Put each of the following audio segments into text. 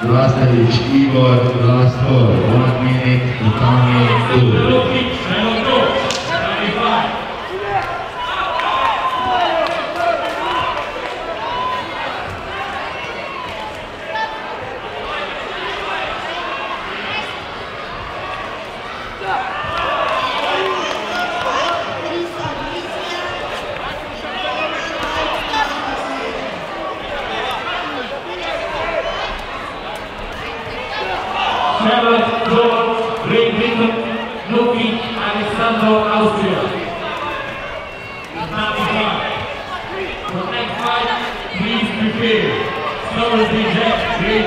Vlasevic Igor, last four, one minute, Italian two, Seven, Joe Britain, Lukic, Alessandro, Austria. 95. For next fight, please prepare. Summer's Jack, Great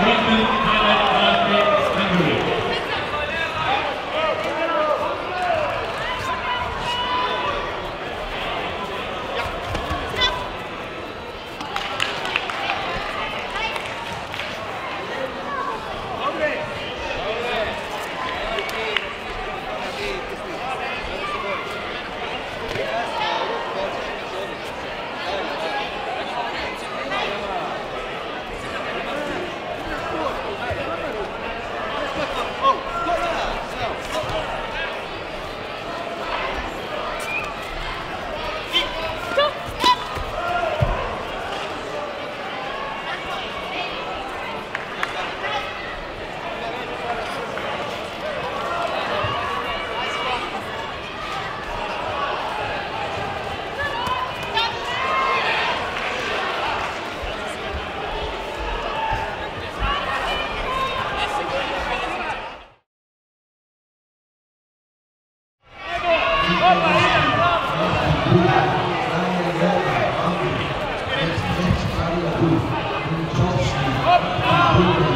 Thank you.